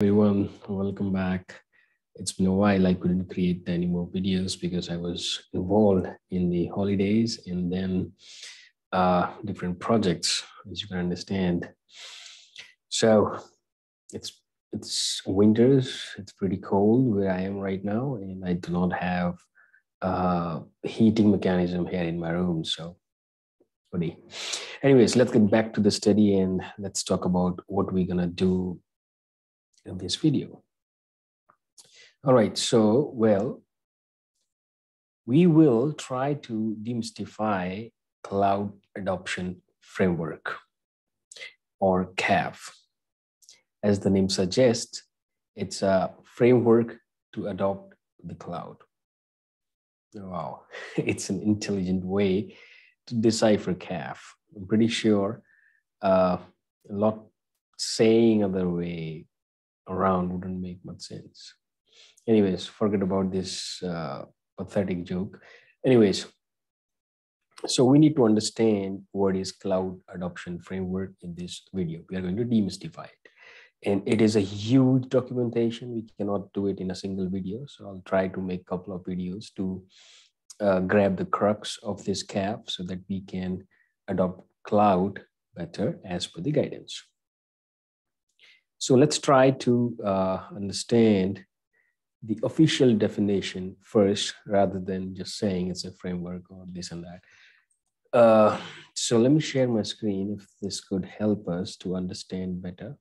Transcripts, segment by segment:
everyone welcome back. It's been a while i couldn't create any more videos because i was involved in the holidays and then uh, different projects as you can understand. So it's it's winters it's pretty cold where i am right now and i do not have a heating mechanism here in my room so anyways let's get back to the study and let's talk about what we're gonna do in this video. All right, so, well, we will try to demystify Cloud Adoption Framework or CAF. As the name suggests, it's a framework to adopt the cloud. Wow, it's an intelligent way to decipher CAF. I'm pretty sure uh, a lot saying other way around wouldn't make much sense. Anyways, forget about this uh, pathetic joke. Anyways, so we need to understand what is cloud adoption framework in this video. We are going to demystify it. And it is a huge documentation. We cannot do it in a single video. So I'll try to make a couple of videos to uh, grab the crux of this CAF so that we can adopt cloud better as per the guidance. So let's try to uh, understand the official definition first, rather than just saying it's a framework or this and that. Uh, so let me share my screen if this could help us to understand better.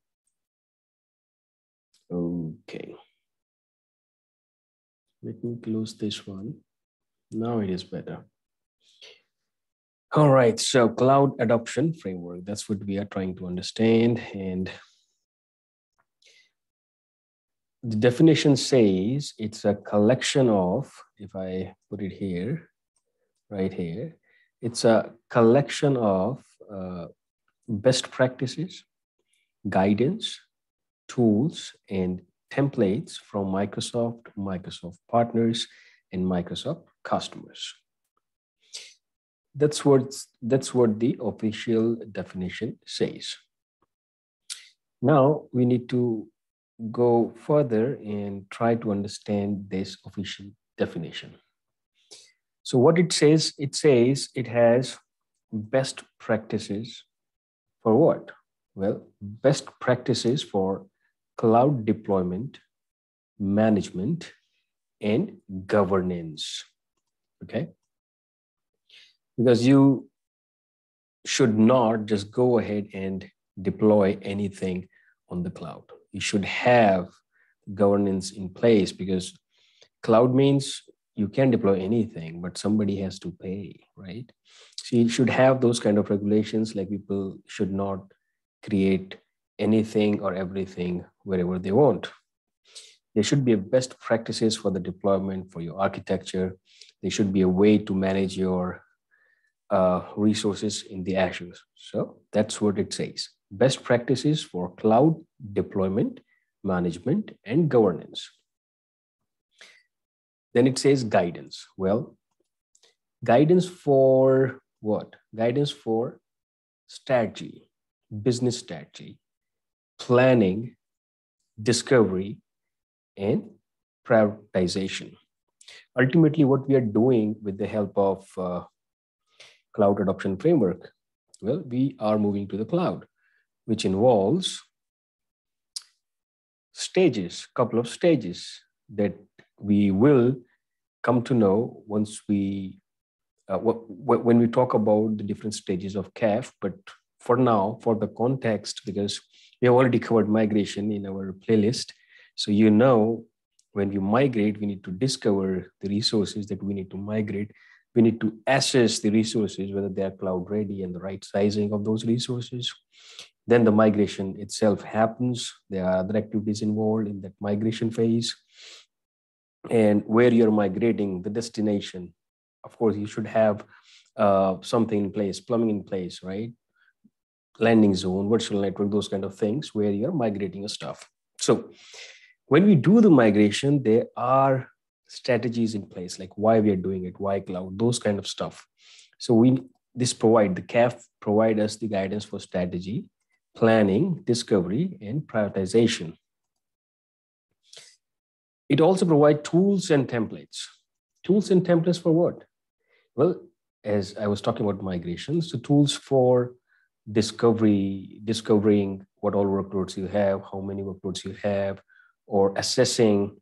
Okay. Let me close this one. Now it is better. All right, so cloud adoption framework, that's what we are trying to understand. And the definition says it's a collection of, if I put it here, right here, it's a collection of uh, best practices, guidance, tools, and templates from Microsoft, Microsoft partners, and Microsoft customers. That's what, that's what the official definition says. Now we need to go further and try to understand this official definition. So what it says, it says it has best practices for what? Well, best practices for cloud deployment, management, and governance. Okay. Because you should not just go ahead and deploy anything on the cloud you should have governance in place because cloud means you can deploy anything, but somebody has to pay, right? So you should have those kind of regulations like people should not create anything or everything wherever they want. There should be best practices for the deployment for your architecture. There should be a way to manage your uh, resources in the Azure. So that's what it says best practices for cloud deployment, management, and governance. Then it says guidance. Well, guidance for what? Guidance for strategy, business strategy, planning, discovery, and prioritization. Ultimately, what we are doing with the help of uh, cloud adoption framework, well, we are moving to the cloud which involves stages, couple of stages that we will come to know once we, uh, when we talk about the different stages of CAF. But for now, for the context, because we have already covered migration in our playlist, so you know when we migrate, we need to discover the resources that we need to migrate. We need to assess the resources, whether they are cloud ready and the right sizing of those resources. Then the migration itself happens. There are other activities involved in that migration phase. And where you're migrating, the destination, of course, you should have uh, something in place, plumbing in place, right? Landing zone, virtual network, those kind of things where you're migrating your stuff. So when we do the migration, there are strategies in place, like why we are doing it, why cloud, those kind of stuff. So we this provide the CAF provide us the guidance for strategy planning, discovery, and prioritization. It also provides tools and templates. Tools and templates for what? Well, as I was talking about migrations, the tools for discovery, discovering what all workloads you have, how many workloads you have, or assessing,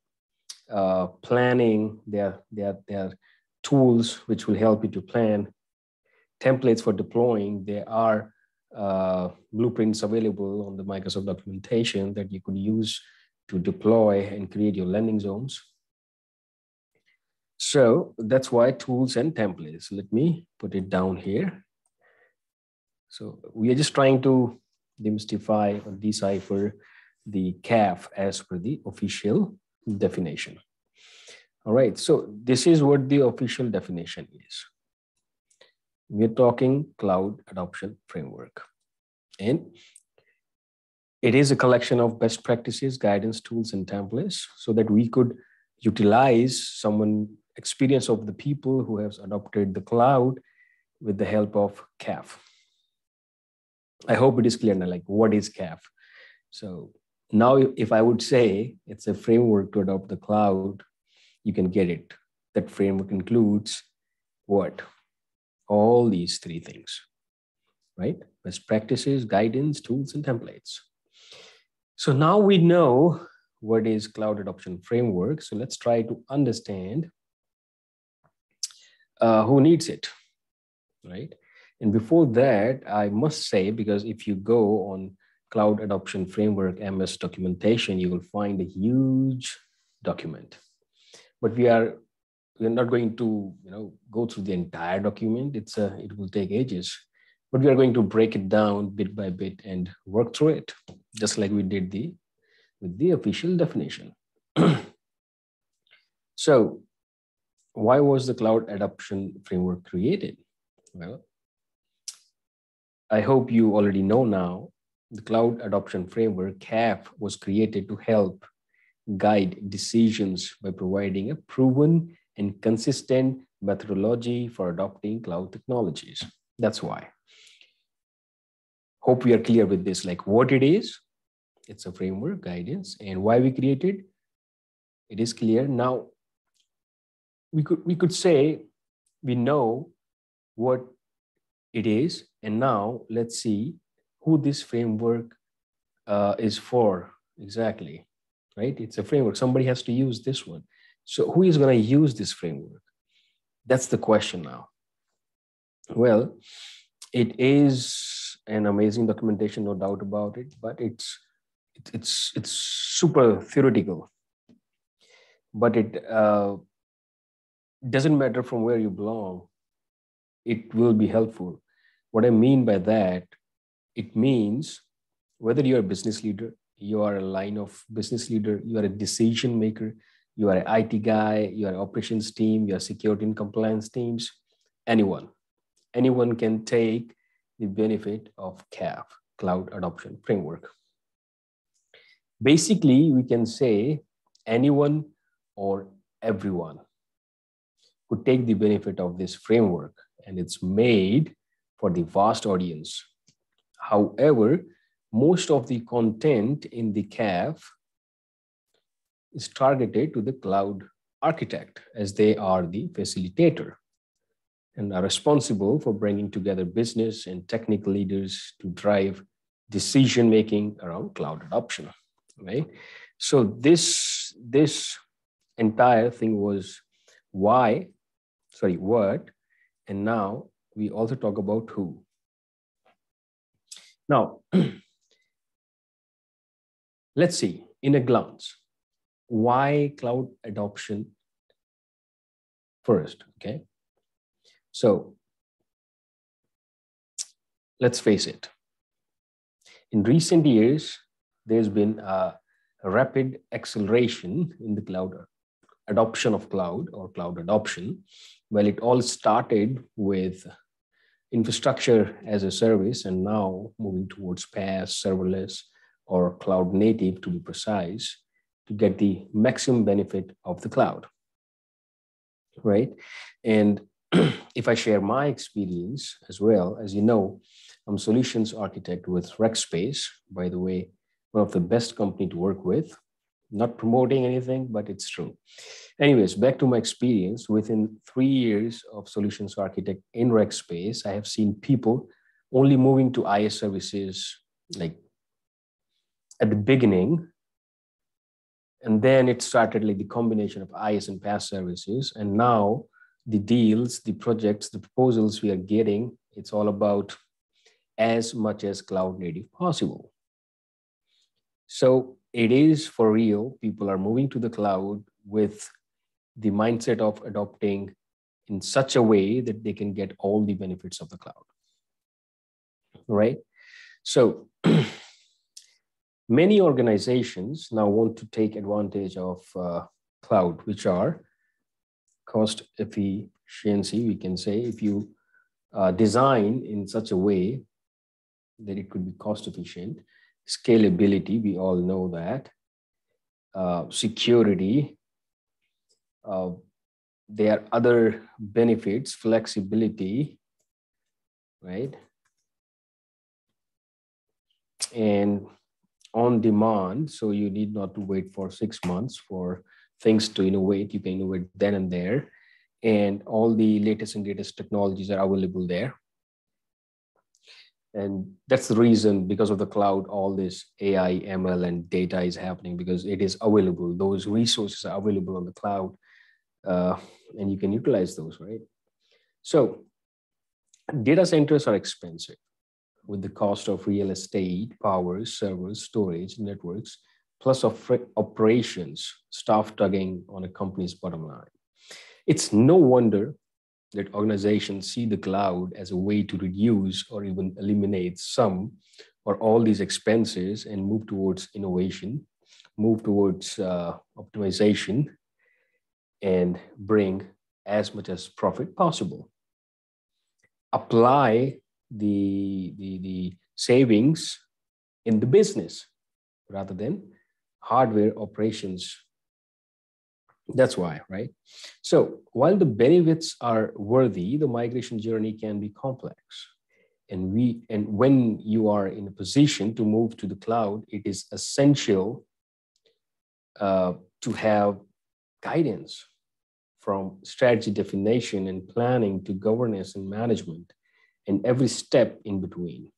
uh, planning. There, there, there are tools which will help you to plan. Templates for deploying. There are uh, blueprints available on the Microsoft documentation that you could use to deploy and create your landing zones. So that's why tools and templates. Let me put it down here. So we are just trying to demystify or decipher the CAF as per the official definition. All right, so this is what the official definition is. We're talking cloud adoption framework. And it is a collection of best practices, guidance, tools, and templates so that we could utilize someone experience of the people who have adopted the cloud with the help of CAF. I hope it is clear now, like what is CAF? So now if I would say it's a framework to adopt the cloud, you can get it. That framework includes what? All these three things, right? Best practices, guidance, tools, and templates. So now we know what is cloud adoption framework. So let's try to understand uh, who needs it, right? And before that, I must say, because if you go on Cloud Adoption Framework MS documentation, you will find a huge document. But we are we're not going to you know go through the entire document. It's a it will take ages, but we are going to break it down bit by bit and work through it, just like we did the with the official definition. so why was the cloud adoption framework created? Well, I hope you already know now the cloud adoption framework CAF was created to help guide decisions by providing a proven and consistent methodology for adopting cloud technologies. That's why. Hope we are clear with this, like what it is. It's a framework guidance and why we created. It is clear. Now, we could we could say we know what it is and now let's see who this framework uh, is for exactly right it's a framework somebody has to use this one so who is going to use this framework? That's the question now. Well it is an amazing documentation no doubt about it but it's it's it's super theoretical. But it uh, doesn't matter from where you belong, it will be helpful. What I mean by that, it means whether you're a business leader, you are a line of business leader, you are a decision maker, you are an IT guy, you are operations team, you are security and compliance teams, anyone, anyone can take the benefit of CAF, Cloud Adoption Framework. Basically, we can say anyone or everyone could take the benefit of this framework and it's made for the vast audience. However, most of the content in the CAF is targeted to the cloud architect as they are the facilitator and are responsible for bringing together business and technical leaders to drive decision making around cloud adoption right so this this entire thing was why sorry, what, and now we also talk about who. Now, let's see in a glance, why cloud adoption first, okay? So let's face it. In recent years, there's been a rapid acceleration in the cloud adoption of cloud or cloud adoption well, it all started with infrastructure as a service and now moving towards PaaS, serverless, or cloud native to be precise, to get the maximum benefit of the cloud. Right. And if I share my experience as well, as you know, I'm solutions architect with Rackspace, by the way, one of the best company to work with. Not promoting anything, but it's true. Anyways, back to my experience. Within three years of solutions architect in Rackspace, I have seen people only moving to IaaS services like at the beginning. And then it started like the combination of IaaS and PaaS services. And now the deals, the projects, the proposals we are getting, it's all about as much as cloud native possible. So it is for real. People are moving to the cloud with the mindset of adopting in such a way that they can get all the benefits of the cloud. Right? So many organizations now want to take advantage of uh, cloud, which are cost efficiency, we can say, if you uh, design in such a way that it could be cost efficient, scalability, we all know that, uh, security, uh, there are other benefits, flexibility, right? And on demand, so you need not to wait for six months for things to innovate. You can innovate then and there. And all the latest and greatest technologies are available there. And that's the reason, because of the cloud, all this AI, ML, and data is happening because it is available. Those resources are available on the cloud, uh, and you can utilize those, right? So, data centers are expensive with the cost of real estate, power, servers, storage, networks, plus of operations, staff tugging on a company's bottom line. It's no wonder that organizations see the cloud as a way to reduce or even eliminate some or all these expenses and move towards innovation, move towards uh, optimization, and bring as much as profit possible. Apply the, the, the savings in the business rather than hardware operations that's why, right? So while the benefits are worthy, the migration journey can be complex. And we and when you are in a position to move to the cloud, it is essential uh, to have guidance from strategy definition and planning to governance and management and every step in between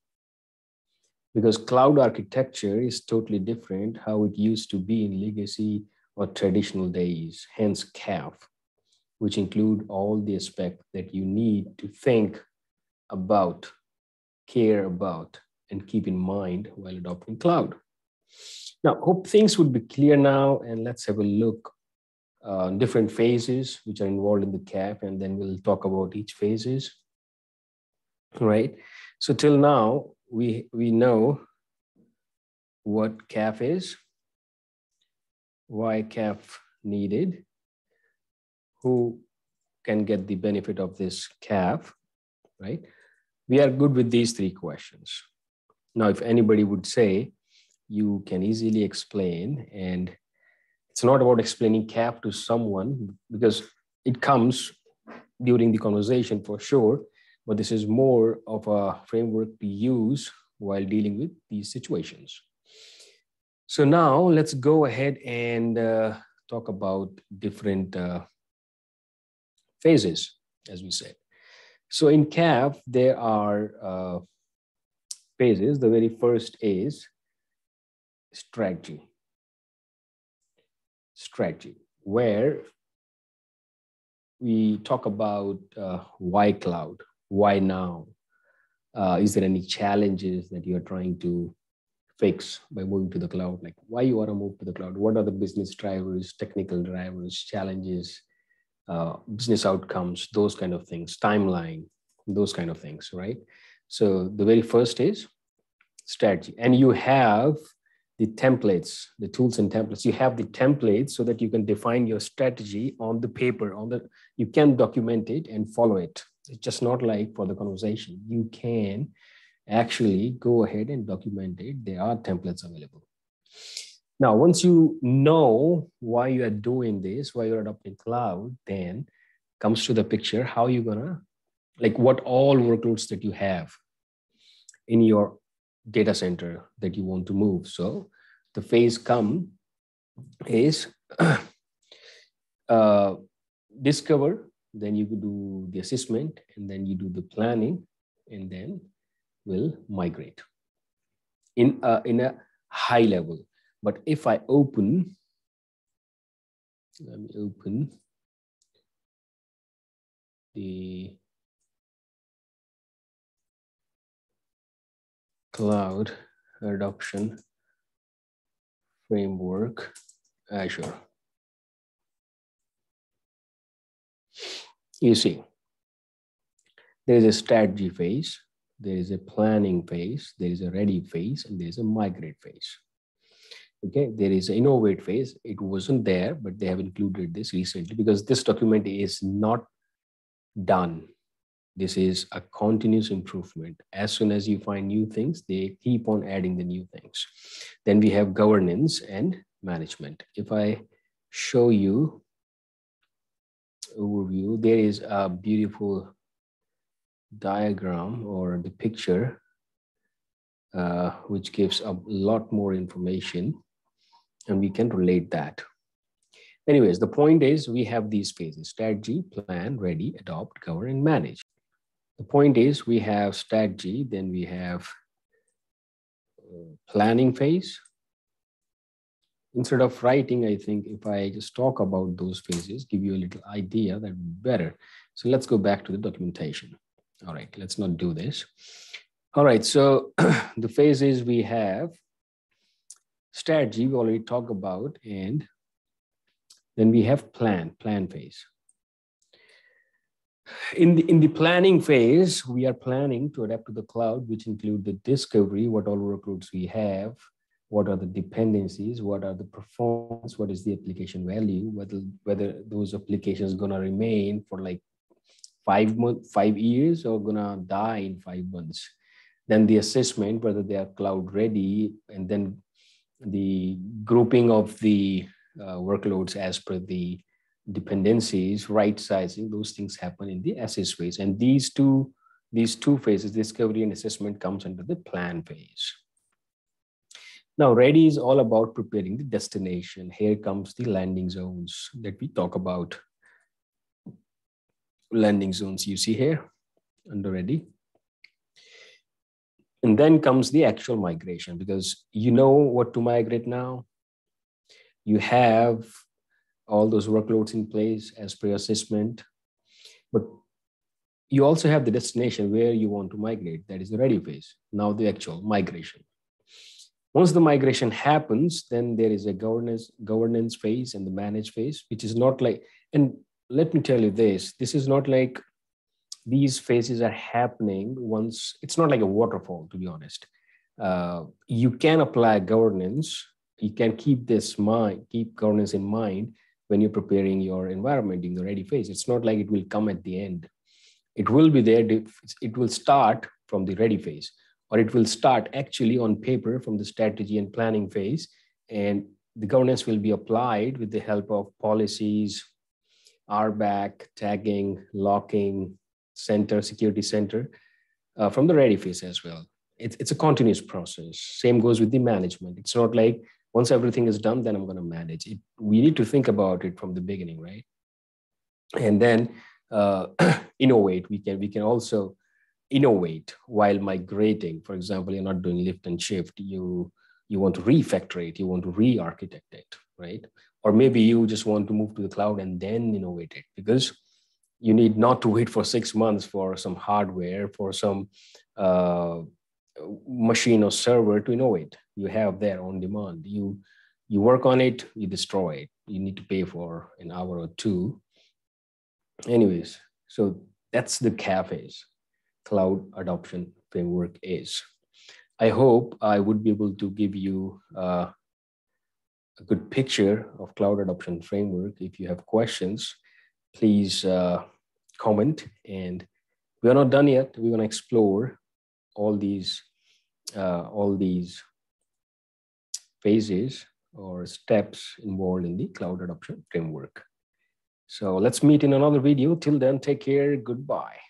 because cloud architecture is totally different how it used to be in legacy or traditional days, hence CAF, which include all the aspects that you need to think about, care about, and keep in mind while adopting cloud. Now, hope things would be clear now, and let's have a look uh, different phases which are involved in the CAF, and then we'll talk about each phases. Right. So till now, we we know what CAF is, why CAF needed, who can get the benefit of this CAF, right? We are good with these three questions. Now, if anybody would say, you can easily explain, and it's not about explaining CAF to someone because it comes during the conversation for sure, but this is more of a framework to use while dealing with these situations. So now let's go ahead and uh, talk about different uh, phases, as we said. So in CAF, there are uh, phases. The very first is strategy. Strategy, where we talk about uh, why cloud, why now? Uh, is there any challenges that you're trying to fix by moving to the cloud? Like why you want to move to the cloud? What are the business drivers technical drivers challenges uh, business outcomes those kind of things timeline those kind of things right? So the very first is strategy. And you have the templates the tools and templates. You have the templates so that you can define your strategy on the paper on the you can document it and follow it it's just not like for the conversation you can actually go ahead and document it. There are templates available. Now, once you know why you are doing this, why you're adopting cloud, then comes to the picture how you're gonna like what all workloads that you have in your data center that you want to move. So the phase come is uh, discover, then you do the assessment, and then you do the planning, and then will migrate in a, in a high level. But if I open, let me open the cloud adoption framework Azure. You see, there is a strategy phase, there is a planning phase, there is a ready phase, and there is a migrate phase. Okay, there is an innovate phase. It wasn't there, but they have included this recently because this document is not done. This is a continuous improvement. As soon as you find new things, they keep on adding the new things. Then we have governance and management. If I show you overview, there is a beautiful diagram or the picture uh, which gives a lot more information and we can relate that. Anyways, the point is we have these phases, strategy, plan, ready, adopt, govern, and manage. The point is we have strategy, then we have uh, planning phase. Instead of writing, I think if I just talk about those phases, give you a little idea, that would be better. So let's go back to the documentation. All right, let's not do this. All right, so the phases we have strategy we already talked about and then we have plan plan phase in the in the planning phase we are planning to adapt to the cloud which include the discovery what all workloads we have what are the dependencies what are the performance what is the application value whether whether those applications going to remain for like five months five years or going to die in five months then the assessment whether they are cloud ready and then the grouping of the uh, workloads as per the dependencies, right sizing, those things happen in the assess phase. And these two, these two phases, discovery and assessment comes under the plan phase. Now, ready is all about preparing the destination. Here comes the landing zones that we talk about. Landing zones you see here under ready. And then comes the actual migration because you know what to migrate now. You have all those workloads in place as per assessment, but you also have the destination where you want to migrate. That is the ready phase. Now the actual migration. Once the migration happens, then there is a governance governance phase and the manage phase, which is not like. And let me tell you this: this is not like these phases are happening once it's not like a waterfall to be honest. Uh, you can apply governance you can keep this mind keep governance in mind when you're preparing your environment in the ready phase. It's not like it will come at the end. It will be there it will start from the ready phase or it will start actually on paper from the strategy and planning phase and the governance will be applied with the help of policies RBAC, tagging, locking, center, security center, uh, from the ready phase as well. It's, it's a continuous process. Same goes with the management. It's not like once everything is done, then I'm going to manage it. We need to think about it from the beginning, right? And then uh, innovate. We can we can also innovate while migrating. For example, you're not doing lift and shift. You you want to refactor it. You want to re-architect it, right? Or maybe you just want to move to the cloud and then innovate it because you need not to wait for six months for some hardware, for some uh, machine or server to innovate. You have there on demand. You you work on it, you destroy it. You need to pay for an hour or two. Anyways, so that's the cafes cloud adoption framework is. I hope I would be able to give you uh, a good picture of cloud adoption framework. If you have questions, please uh, comment. And we are not done yet. We're going to explore all these uh, all these phases or steps involved in the cloud adoption framework. So let's meet in another video. Till then, take care. Goodbye.